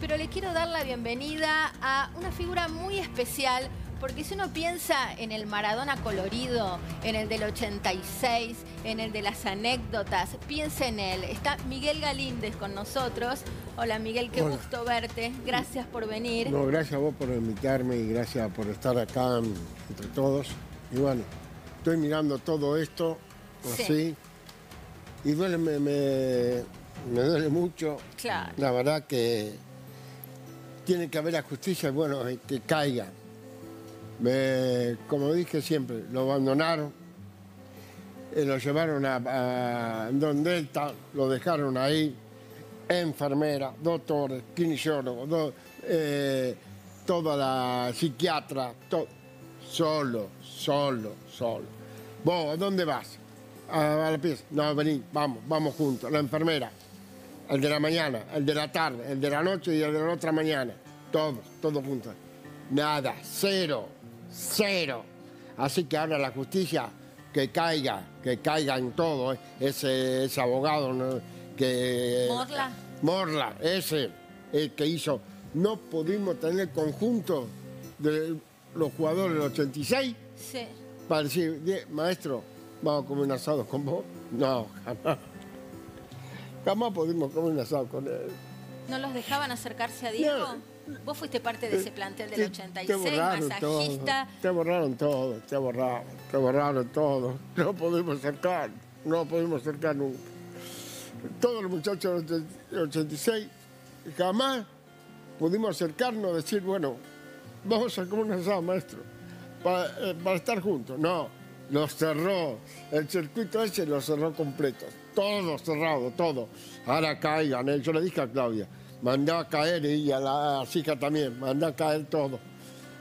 pero le quiero dar la bienvenida a una figura muy especial, porque si uno piensa en el Maradona colorido, en el del 86, en el de las anécdotas, piensa en él. Está Miguel Galíndez con nosotros. Hola Miguel, qué Hola. gusto verte. Gracias por venir. No, gracias a vos por invitarme y gracias por estar acá entre todos. Y bueno, estoy mirando todo esto Sí. así y duele, me, me, me duele mucho. Claro. La verdad que tiene que haber la justicia bueno, que caiga. Como dije siempre, lo abandonaron, eh, lo llevaron a, a Don Delta, lo dejaron ahí, enfermera, doctores, kinesiólogos, do- eh, toda la psiquiatra, to- solo, solo, solo. ¿Vos a dónde vas? A, a la pieza. No, vení, vamos, vamos juntos. La enfermera, el de la mañana, el de la tarde, el de la noche y el de la otra mañana. Todos, todos juntos. Nada, cero, cero. Así que ahora la justicia que caiga, que caiga en todo, ¿eh? ese, ese abogado ¿no? que... Morla. Morla, ese, el que hizo. No pudimos tener conjunto de los jugadores del 86 Sí. para decir, "Die- maestro, vamos a comer un asado con vos. No, jamás. Jamás pudimos comer un asado con él. ¿No los dejaban acercarse a Diego? Vos fuiste parte de ese plantel del Te- 86, te borraron masajista. todo, te borraron todo, te borraron, te borraron todo. No pudimos acercar, no pudimos acercar nunca. Todos los muchachos del 86 jamás pudimos acercarnos, decir, bueno, vamos a comer un asado, maestro, para, eh, para estar juntos. No, lo cerró, el circuito ese lo cerró completo, todo cerrado, todo. Ahora caigan, eh. yo le dije a Claudia, mandá a caer y a la chica también, mandá a caer todo.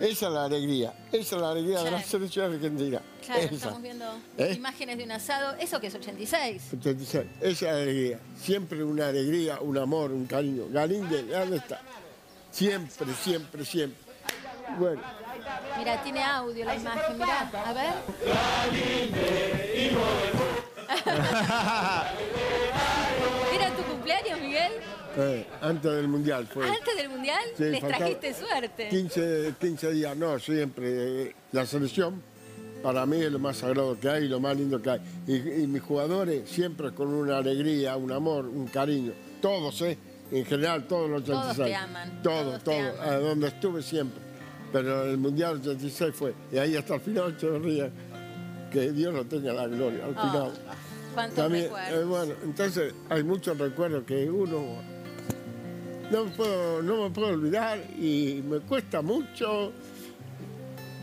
Esa es la alegría, esa es la alegría de la selección argentina. Claro, esa. estamos viendo ¿Eh? imágenes de un asado. ¿Eso que es 86? 86. Esa es la alegría. Siempre una alegría, un amor, un cariño. Galíndez, ¿dónde está? Siempre, siempre, siempre. Bueno, Mira, tiene audio la imagen, mira, a ver. ¿Era tu cumpleaños, Miguel? eh, antes del Mundial fue. Antes del Mundial Sí, les trajiste suerte. 15, 15 días, no, siempre. eh, La selección para mí es lo más sagrado que hay, lo más lindo que hay. Y, y mis jugadores siempre con una alegría, un amor, un cariño. Todos, ¿eh? En general, todos los 86. Todos te aman, Todos, todos te todos. aman. A donde estuve siempre. Pero el Mundial 86 fue. Y ahí hasta el final Echeverría. Que Dios lo tenga la gloria. Al Oh, final. ¿Cuántos También, eh, bueno, entonces hay muchos recuerdos que uno no me puedo, no me puedo olvidar y me cuesta mucho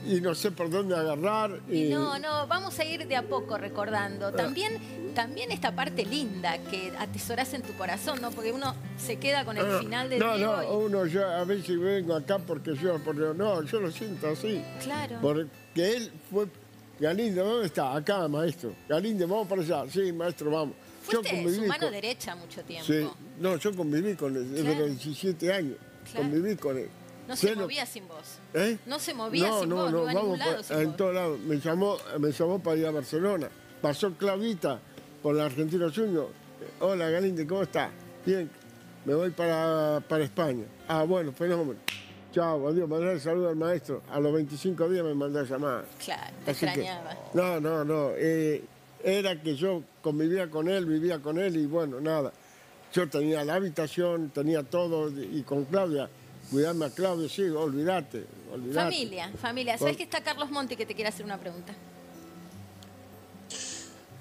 y no sé por dónde agarrar. Y, no, no, vamos a ir de a poco recordando. También, también esta parte linda que atesoras en tu corazón, ¿no? Porque uno se queda con el Ah, final de No, no, y- uno yo a veces vengo acá porque yo, porque no, yo lo siento así. Claro. Porque él fue. Galindo, ¿dónde está? Acá, maestro. Galindo, vamos para allá. Sí, maestro, vamos. Fuiste su mano con- derecha mucho tiempo. Sí, no, yo conviví con él desde los 17 años. Claro. Conviví con él. No se lo- movía sin vos. ¿Eh? No se movía sin vos, no iba a ningún lado sin en todos lados. Me llamó, me llamó para ir a Barcelona. Pasó Claudita por la Argentina Junior. Hola, Galinde, ¿cómo está? Bien, me voy para, para España. Ah, bueno, fenómeno. Chao, adiós, mandar el saludo al maestro. A los 25 días me mandó a llamar. Claro, te Así que- extrañaba. no, no, no. eh, era que yo convivía con él, vivía con él y bueno, nada. Yo tenía la habitación, tenía todo y con Claudia, cuidarme a Claudia, sí, olvídate. Familia, familia. ¿Sabes que está Carlos Monti que te quiere hacer una pregunta?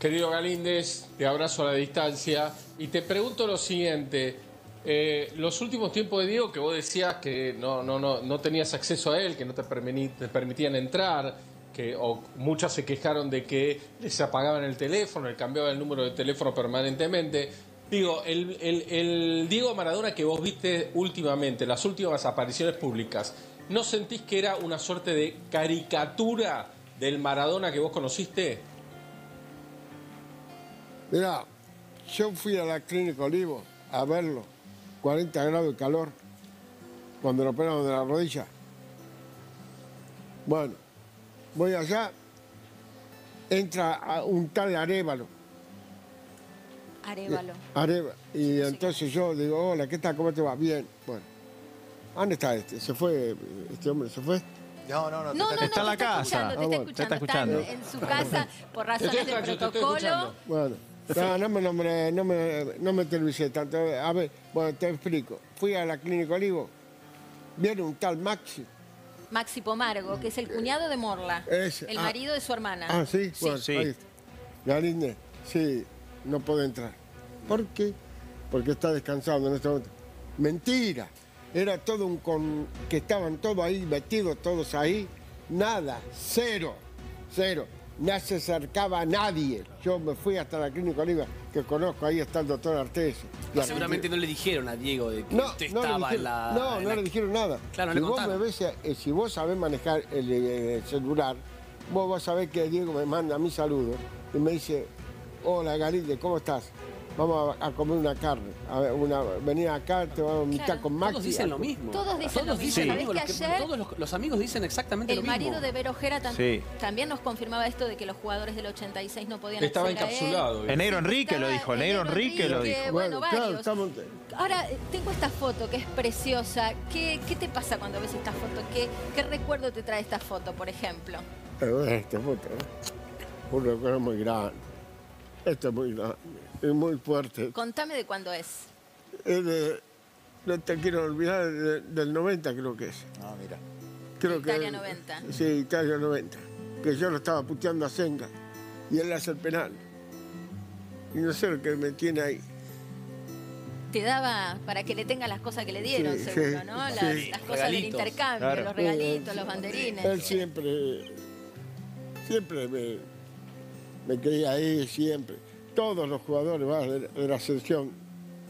Querido Galíndez, te abrazo a la distancia y te pregunto lo siguiente. Eh, los últimos tiempos de Diego, que vos decías que no, no, no, no tenías acceso a él, que no te, permitían entrar, que, o muchas se quejaron de que les apagaban el teléfono, le cambiaban el número de teléfono permanentemente. Digo, el, el- el Diego Maradona que vos viste últimamente, las últimas apariciones públicas, ¿no sentís que era una suerte de caricatura del Maradona que vos conociste? Mirá, yo fui a la clínica Olivo a verlo, 40 grados de calor, cuando lo operaron de la rodilla. Bueno, voy allá, entra a un tal Arevalo. Arevalo. Areva. Y entonces yo digo, hola, ¿qué tal? ¿Cómo te va? Bien. Bueno, ¿Dónde está este? ¿Se fue? ¿Este hombre se fue? No, no, no. está- no, Está en la te está casa. escuchando, te Ah, está bueno, escuchando, te está escuchando. en su casa por razones de protocolo. Bueno, no, no me, no, me, no, me, no me televisé tanto. A ver, bueno, te explico. Fui a la clínica Olivo, viene un tal Maxi. Maxi Pomargo, que es el cuñado de Morla, Ese, el ah. marido de su hermana. Ah, sí, bueno, Sí. ahí está. Galinde, sí, no puedo entrar. ¿Por qué? Porque está descansando en este momento. Mentira. Era todo un con. que estaban todos ahí, metidos todos ahí. Nada, cero, cero. No se acercaba a nadie. Yo me fui hasta la clínica Oliva, que conozco, ahí está el doctor Artes. Seguramente no le dijeron a Diego de que No, usted no, estaba dijeron, en la. no, en no la- le dijeron nada. Claro, no si le vos me ves, eh, si vos sabés manejar el, eh, celular, vos vas a ver que Diego me manda mi saludo y me dice, hola Galinde, ¿cómo estás? Vamos a, a comer una carne. A ver, una, venía acá, te vamos a invitar Claro. con Maxi. Todos dicen lo mismo. Todos dicen lo mismo. dicen ¿Sabés lo que mismo. Los, ayer todos los, los amigos dicen exactamente El lo mismo. marido de Vero Ojera tam- Sí. también nos confirmaba esto de que los jugadores del 86 no podían Estaba encapsulado. El negro Enrique lo dijo, el negro Enrique lo dijo. Bueno, claro, estamos- Ahora, eh, tengo esta foto que es preciosa. ¿Qué, qué te pasa cuando ves esta foto? ¿Qué, ¿Qué recuerdo te trae esta foto, por ejemplo? Pero esta foto, ¿eh? Una cosa muy grande. Esto es muy grande, es muy fuerte. Contame de cuándo es. Es de, no te quiero olvidar, de- del 90 creo que es. No, mira. Creo Italia que, 90. Sí, Italia 90. Que yo lo estaba puteando a Senga y él hace el penal. Y no sé lo que me tiene ahí. Te daba para que le tenga las cosas que le dieron, Sí, seguro, sí, ¿no? Las, sí. las cosas del intercambio, Claro. los regalitos, Él- los banderines. Él siempre, siempre me, me quería ahí, siempre. Todos los jugadores de, de la selección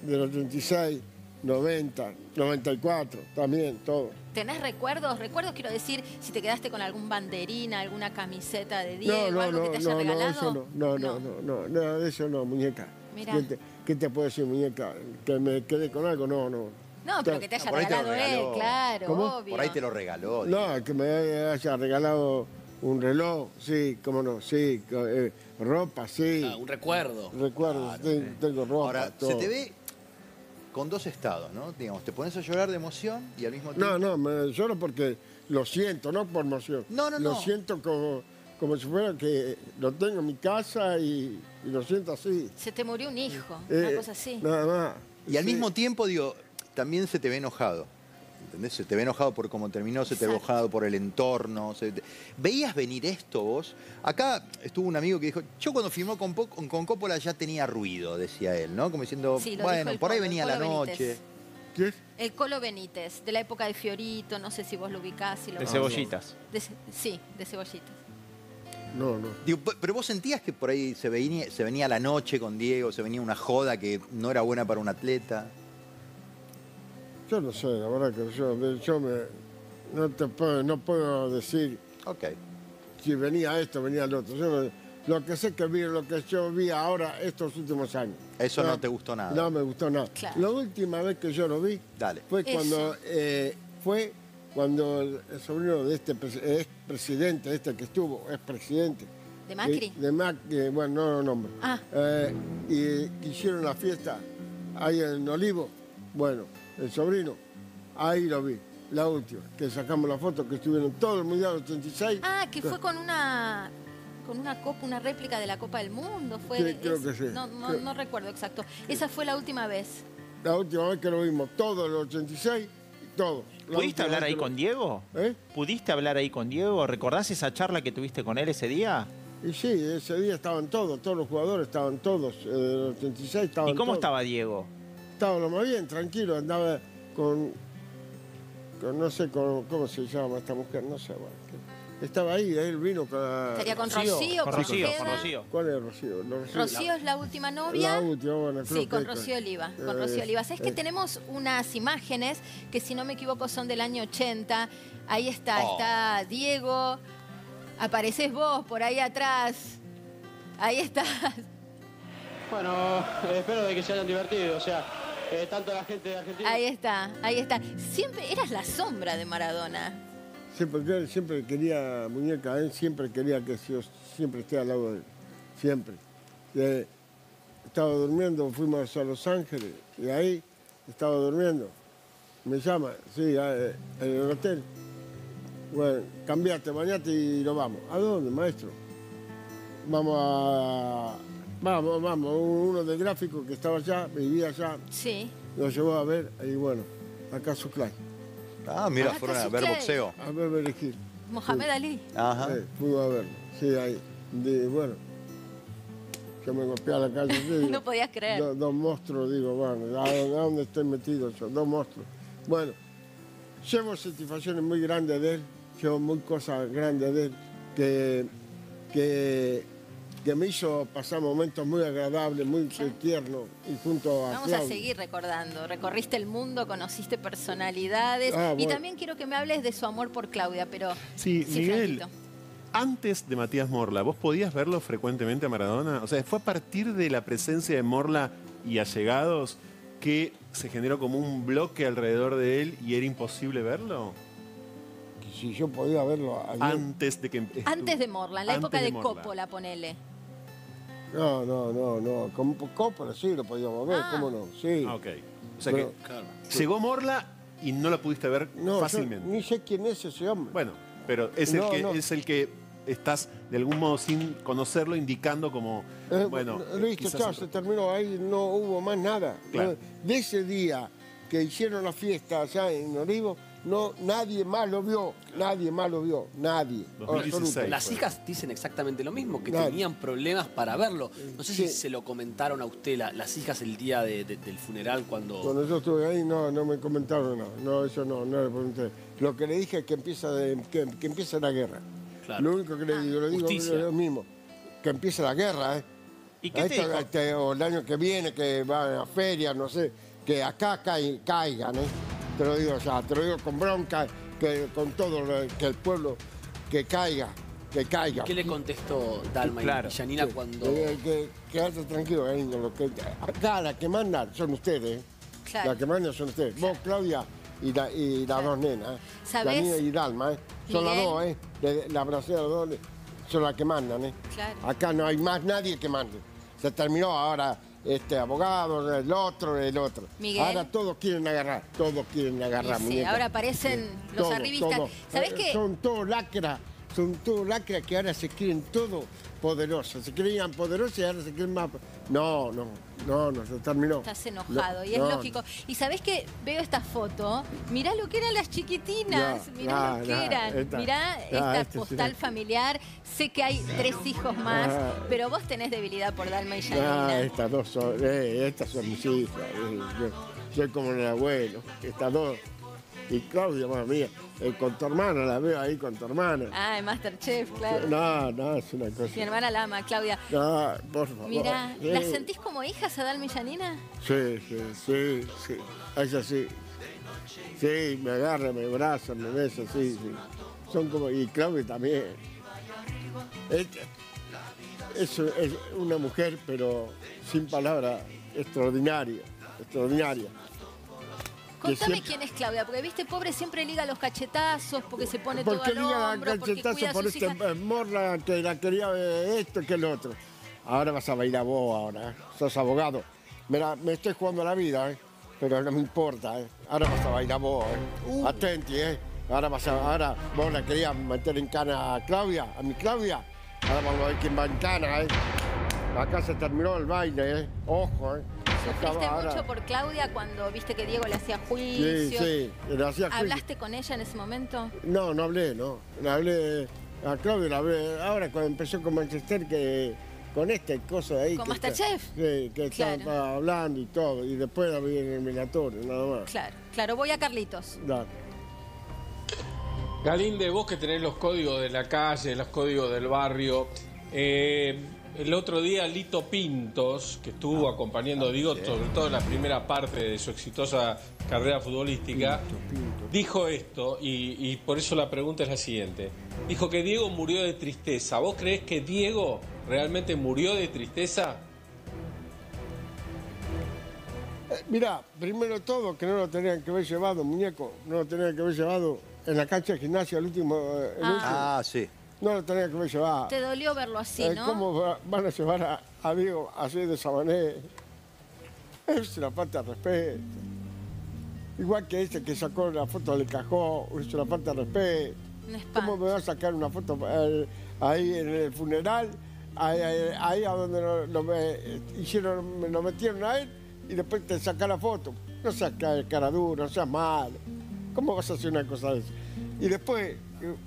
del 86, 90, 94, también, todos. ¿Tenés recuerdos? Recuerdos quiero decir, si te quedaste con algún banderín, alguna camiseta de Diego, No, no, algo no, que te haya no, no, regalado. eso no, no, no, no, no, no, de eso no, muñeca. Mirá. ¿Qué te, qué te puedo decir, muñeca? ¿Que me quedé con algo? No, no. No, pero que te haya ahí te regalado él, claro, ¿Cómo? obvio. Por ahí te lo regaló. Diego. No, que me haya regalado un reloj, sí, cómo no, sí, eh, ropa, sí, Ah, un recuerdo. recuerdos, ten- tengo ropa, Ahora, todo. se te ve con dos estados, ¿no? Digamos, te pones a llorar de emoción y al mismo tiempo. No, no, me lloro porque lo siento, no por emoción. No, no, Lo no. siento como, como si fuera que lo tengo en mi casa y, y lo siento así. Se te murió un hijo, Eh, una cosa así. Nada más. Y al Sí. mismo tiempo, digo, también se te ve enojado. ¿Entendés? Se te ve enojado por cómo terminó, se te ve enojado por el entorno. se te- ¿Veías venir esto vos? Acá estuvo un amigo que dijo, yo cuando firmó con, Po- con, Coppola ya tenía ruido, decía él, ¿no? Como diciendo, Sí, bueno, por ahí venía la noche. Benítez. ¿Qué es? El Colo Benítez, de la época de Fiorito, no sé si vos lo ubicás. Si lo De cebollitas. De ce- sí, de cebollitas. No, no. Digo, pero vos sentías que por ahí se venía, se venía la noche con Diego, se venía una joda que no era buena para un atleta. Yo no sé, la verdad que yo, yo me, no, te puedo, no puedo decir Ok. si venía esto, venía el otro. Yo no- lo que sé que vi, lo que yo vi ahora estos últimos años. Eso no te gustó nada. No me gustó nada. Claro. La última vez que yo lo vi Dale. fue Eso. cuando eh, fue cuando el, el sobrino de este pres- ex presidente, este que estuvo, es presidente. ¿De Macri? De, Macri, bueno, no lo nombro. Ah. Eh, y hicieron la fiesta ahí en Olivo. Bueno, el sobrino, ahí lo vi. La última, que sacamos la foto, que estuvieron todo el Mundial 86. Ah, que fue con una con una copa, una réplica de la Copa del Mundo. Fue Sí, creo que sí. No, no, Creo- no recuerdo exacto. Esa fue la última vez. La última vez que lo vimos, todo el 86, todo. La ¿Pudiste hablar ahí lo- con Diego? ¿Eh? ¿Pudiste hablar ahí con Diego? ¿Recordás esa charla que tuviste con él ese día? Y sí, ese día estaban todos, todos los jugadores estaban todos, eh, del 86 estaban ¿Y cómo todos. estaba Diego? Estaba lo más bien, tranquilo, andaba con, con no sé con, cómo se llama esta mujer, no sé, bueno, que- estaba ahí, él vino con la... Estaría con Rocío, con Rocío, con Rocío. ¿Cuál es Rocío? No, Rocío. Rocío es la última novia. La última, bueno, creo Sí, con que- Rocío Oliva, con Eh, Rocío Oliva. Sabes que eh. tenemos unas imágenes que si no me equivoco son del año 80. Ahí está, Oh. está Diego, apareces vos por ahí atrás. Ahí estás. Bueno, espero de que se hayan divertido, o sea, eh, tanto la gente de Argentina. Ahí está, ahí está. Siempre eras la sombra de Maradona. Sí, porque él siempre quería, muñeca, él siempre quería que yo siempre esté al lado de él, siempre. Eh, estaba durmiendo, fuimos a Los Ángeles y ahí estaba durmiendo. Me llama, sí, a- en el hotel. Bueno, cambiate, bañate y nos vamos. ¿A dónde, maestro? Vamos a... Vamos, vamos, uno de gráfico que estaba allá, vivía allá, Sí. lo llevó a ver y bueno, acá su clase. Ah, mira, Ah, fueron a ver boxeo. A ver, Berejil. Mohamed Ali. Ajá. Eh, pudo haberlo, sí, ahí. De, bueno, yo me golpeé a la calle. sí, digo, No podías creer. do- dos monstruos, digo, bueno, ¿a, a dónde estoy metido yo? Dos monstruos. Bueno, llevo satisfacciones muy grandes de él, llevo muy cosas grandes de él, que, que, que me hizo pasar momentos muy agradables, muy tiernos, y junto a Vamos a seguir recordando. Recorriste el mundo, conociste personalidades. Ah, Y también quiero que me hables de su amor por Claudia, pero. Sí, Miguel, Franquito. antes de Matías Morla, ¿vos podías verlo frecuentemente a Maradona? O sea, ¿fue a partir de la presencia de Morla y allegados que se generó como un bloque alrededor de él y era imposible verlo? Si yo podía verlo ayer. Antes de que... Antes de Morla, en la época de, Morla. Coppola, ponele. No, no, no, no. Como Coppola sí lo podíamos ver, Ah. ¿cómo no? Sí. Ah, ok. O sea Pero- que llegó Morla y no la pudiste ver No, yo fácilmente. ni sé quién es ese hombre. Bueno, pero es, No, el que, no. es el que estás de algún modo sin conocerlo indicando como, Eh, bueno, listo, quizás chao, otro- se terminó ahí, no hubo más nada. Claro. No, De ese día que hicieron la fiesta allá en Olivo, no, nadie más lo vio, nadie más lo vio, nadie. 2016. absoluto. Las hijas dicen exactamente lo mismo, que tenían problemas para verlo. No sé si se lo comentaron a usted la- las hijas el día de- de- del funeral cuando... Cuando yo estuve ahí no, no me comentaron nada, no, eso no, no le pregunté. Lo que le dije es que empieza, de- que, que empieza la guerra. Claro. Lo único que le digo, le digo Justicia. es lo mismo, que empiece la guerra, ¿eh? ¿Y qué te Esto, dijo? este, o el año que viene, que va a feria, no sé, que acá cai- caigan, ¿eh? Te lo digo ya, te lo digo con bronca, que con todo, lo- que el pueblo, que caiga, que caiga. ¿Qué le contestó Dalma y- Claro. y Yanina cuando... Eh, que, quédate tranquilo, eh, lo que, acá la que mandan son ustedes, ¿eh? Claro. La que mandan son ustedes. Vos, Claudia, y, la- y las dos nenas, ¿eh? Mía y Dalma, ¿eh? Son las dos, ¿eh? De- La las dos, son las que mandan, ¿eh? Claro. Acá no hay más nadie que mande. Se terminó ahora este abogado, el otro, el otro. Miguel. Ahora todos quieren agarrar, todos quieren agarrar. Sí, muñeca. ahora aparecen los Todo, arribistas. todo. ¿Sabés Eh, qué? Son todos lacras, son todos lacras que ahora se creen todo poderosos. Se creían poderosos y ahora se creen más. No, no, no, no, se terminó. Estás enojado No, y es no, lógico. Y sabés que veo esta foto, mirá lo que eran las chiquitinas, mirá lo que eran, esta- mirá esta este sí. postal familiar. Sé que hay tres hijos más, Ah. pero vos tenés debilidad por Dalma y Ah, Yanina. estas dos son, eh, estas son mis hijas. eh, yo soy como el abuelo, estas dos. Y Claudia, mamá mía, eh, con tu hermana, la veo ahí con tu hermana. Ah, en Masterchef, claro. No, no, es una Mi cosa. hermana la ama, Claudia. No, por favor. Mirá, Sí. ¿las sentís como hijas a Dalma y Yanina? Sí, sí, sí, sí. Es así. Sí, me agarra, me abraza, me besa, sí, sí. Son como. Y Claudia también. Es, es, es una mujer, pero sin palabras, extraordinaria. Extraordinaria. Contame siempre- quién es Claudia, porque viste, pobre siempre liga los cachetazos, porque se pone Porque todo al diga hombro, el porque cachetazo cuida a por este hijas. morla que la quería eh, esto que el otro. Ahora vas a bailar vos ahora, ¿eh? sos abogado. Mira, me estoy jugando la vida, ¿eh? pero no me importa. ¿eh? Ahora vas a bailar vos. ¿eh? Atenti, ¿eh? Ahora, vas a, ahora vos la querías meter en cana a Claudia, a mi Claudia. Ahora vamos a ver quién va en cana. ¿eh? Acá se terminó el baile, ¿eh? ojo. ¿eh? Sufriste ahora- mucho por Claudia cuando viste que Diego le hacía Sí, juicio. sí, le hacía juicio. ¿Hablaste con ella en ese momento? No, no hablé, no. Le hablé a Claudio, le hablé ahora cuando empezó con Manchester que con este cosa de ahí. ¿Con Masterchef? Sí, que Claro. estaba hablando y todo. Y después la vi en el eliminatorio, nada más. Claro, claro, voy a Carlitos. Dale. Galinde, vos que tenés los códigos de la calle, los códigos del barrio. eh, el otro día Lito Pintos, que estuvo acompañando a Diego, sobre todo en la primera parte de su exitosa carrera futbolística, dijo esto, y, y por eso la pregunta es la siguiente. Dijo que Diego murió de tristeza. ¿Vos creés que Diego realmente murió de tristeza? Eh, mirá, primero todo, que no lo tenían que haber llevado, muñeco. No lo tenían que haber llevado en la cancha de gimnasia, el último. eh, el último. Ah, sí. No lo tenían que llevado. Te dolió verlo así, Eh, ¿no? ¿Cómo va- van a llevar a, a Diego así de esa manera? Es una falta de respeto. Igual que ese que sacó la foto del cajón, es una falta de respeto. ¿Cómo me va a sacar una foto eh, ahí en el funeral? Ahí, ahí- ahí a donde lo, lo me- hicieron, lo metieron a él y después te saca la foto. No seas ca- cara dura, no seas malo. ¿Cómo vas a hacer una cosa de eso? Y después,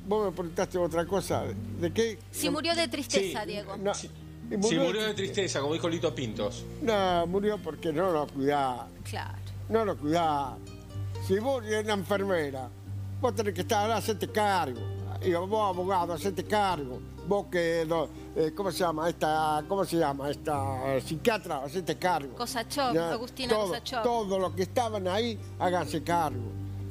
vos me preguntaste otra cosa. ¿De qué? Si murió de tristeza, Sí. Diego. No, Si murió de tristeza, como dijo Lito Pintos. No, murió porque no lo cuidaba. Claro. No lo cuidaba. Si vos eres una enfermera, vos tenés que estar, hacerte cargo. Y vos, abogado, hacerte cargo. Vos que, no, eh, ¿cómo se llama? Esta, ¿Cómo se llama? Esta eh, psiquiatra, hacete cargo. Cosachov, Ya, Agustina todo, Cosachov. Todos los que estaban ahí, háganse cargo.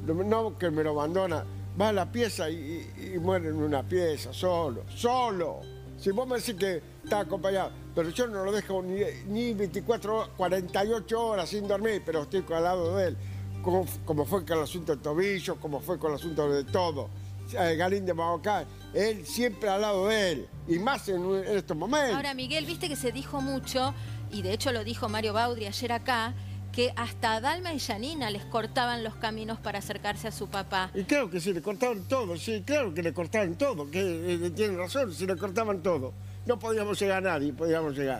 No, no que me lo abandona. Va a la pieza y, muere en una pieza, solo, solo. Si vos me decís que está acompañado, pero yo no lo dejo ni, ni 24 horas, 48 horas sin dormir, pero estoy al lado de él. Como, como fue con el asunto del tobillo, como fue con el asunto de todo. Eh, Galín de Mabocá, él siempre al lado de él, y más en, en estos momentos. Ahora, Miguel, viste que se dijo mucho, y de hecho lo dijo Mario Baudri ayer acá, que hasta a Dalma y Janina les cortaban los caminos para acercarse a su papá. Y claro que sí, le cortaban todo, sí, claro que le cortaban todo, que eh, tienen razón, si le cortaban todo. No podíamos llegar a nadie, podíamos llegar.